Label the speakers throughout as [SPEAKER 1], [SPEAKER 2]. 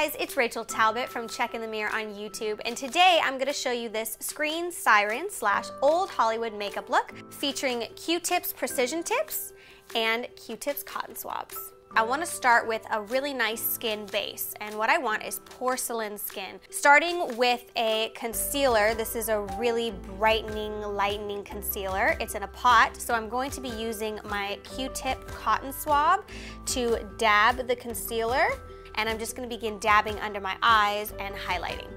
[SPEAKER 1] guys, it's Rachel Talbot from Check in the Mirror on YouTube, and today I'm gonna show you this Screen Siren slash Old Hollywood makeup look featuring Q-Tips Precision Tips and Q-Tips Cotton Swabs. I wanna start with a really nice skin base, and what I want is porcelain skin. Starting with a concealer, this is a really brightening, lightening concealer. It's in a pot, so I'm going to be using my Q-Tip Cotton Swab to dab the concealer and I'm just gonna begin dabbing under my eyes and highlighting.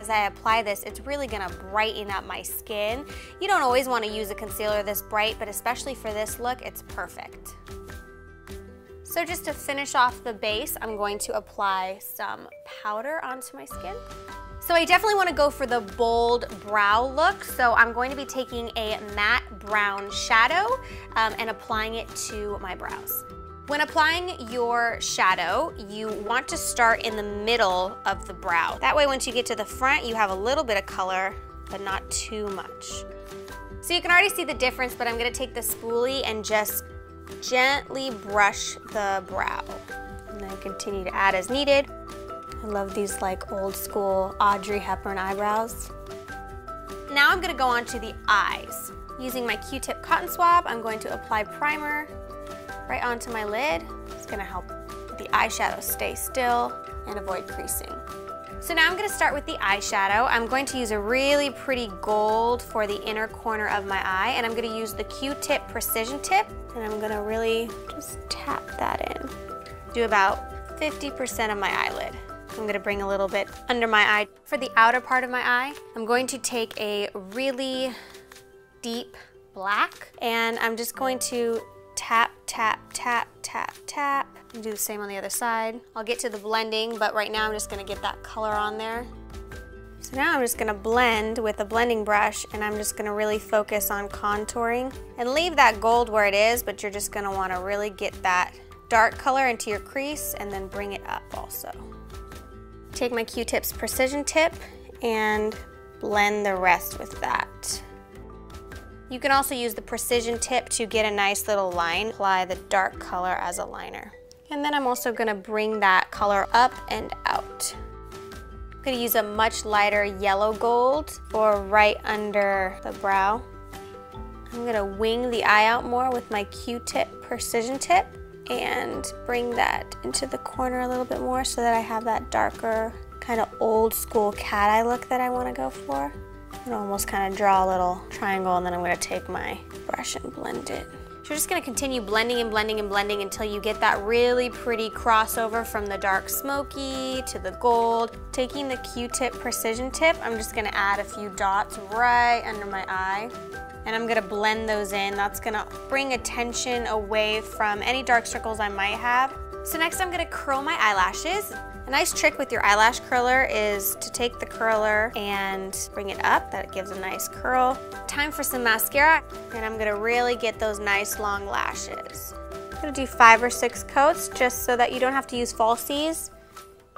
[SPEAKER 1] As I apply this, it's really gonna brighten up my skin. You don't always wanna use a concealer this bright, but especially for this look, it's perfect. So just to finish off the base, I'm going to apply some powder onto my skin. So I definitely wanna go for the bold brow look. So I'm going to be taking a matte brown shadow um, and applying it to my brows. When applying your shadow, you want to start in the middle of the brow. That way once you get to the front, you have a little bit of color, but not too much. So you can already see the difference, but I'm gonna take the spoolie and just gently brush the brow. And then continue to add as needed. I love these like old school Audrey Hepburn eyebrows. Now I'm gonna go on to the eyes. Using my Q-tip cotton swab, I'm going to apply primer right onto my lid. It's gonna help the eyeshadow stay still and avoid creasing. So now I'm gonna start with the eyeshadow. I'm going to use a really pretty gold for the inner corner of my eye and I'm gonna use the Q-tip precision tip and I'm gonna really just tap that in. Do about 50% of my eyelid. I'm gonna bring a little bit under my eye. For the outer part of my eye, I'm going to take a really deep black and I'm just going to tap, tap, tap, tap, tap. Do the same on the other side. I'll get to the blending, but right now I'm just gonna get that color on there. So now I'm just gonna blend with a blending brush and I'm just gonna really focus on contouring and leave that gold where it is, but you're just gonna wanna really get that dark color into your crease and then bring it up also. Take my Q-tips precision tip and blend the rest with that. You can also use the precision tip to get a nice little line. Apply the dark color as a liner. And then I'm also gonna bring that color up and out. I'm gonna use a much lighter yellow gold for right under the brow. I'm gonna wing the eye out more with my Q-tip precision tip and bring that into the corner a little bit more so that I have that darker kind of old school cat eye look that I wanna go for. I'm almost kind of draw a little triangle and then I'm gonna take my brush and blend it. So you're just gonna continue blending and blending and blending until you get that really pretty crossover from the dark smoky to the gold. Taking the Q-tip precision tip, I'm just gonna add a few dots right under my eye and I'm gonna blend those in. That's gonna bring attention away from any dark circles I might have. So next I'm gonna curl my eyelashes. A nice trick with your eyelash curler is to take the curler and bring it up, that gives a nice curl. Time for some mascara, and I'm gonna really get those nice long lashes. I'm gonna do five or six coats just so that you don't have to use falsies.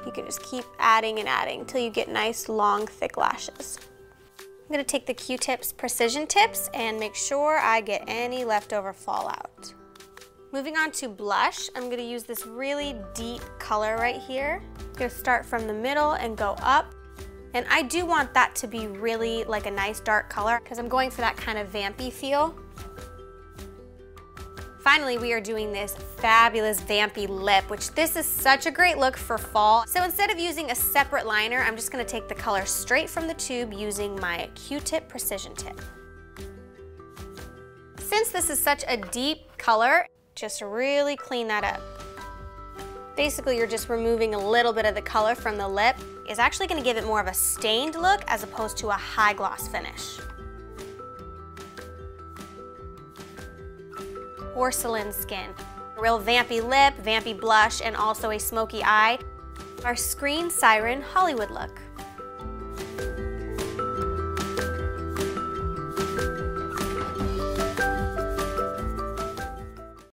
[SPEAKER 1] You can just keep adding and adding until you get nice, long, thick lashes. I'm gonna take the Q-tips precision tips and make sure I get any leftover fallout. Moving on to blush, I'm gonna use this really deep color right here. I'm gonna start from the middle and go up. And I do want that to be really like a nice dark color because I'm going for that kind of vampy feel. Finally, we are doing this fabulous vampy lip, which this is such a great look for fall. So instead of using a separate liner, I'm just gonna take the color straight from the tube using my Q-tip precision tip. Since this is such a deep color, just really clean that up. Basically, you're just removing a little bit of the color from the lip. It's actually gonna give it more of a stained look as opposed to a high gloss finish. Porcelain skin. Real vampy lip, vampy blush, and also a smoky eye. Our Screen Siren Hollywood look.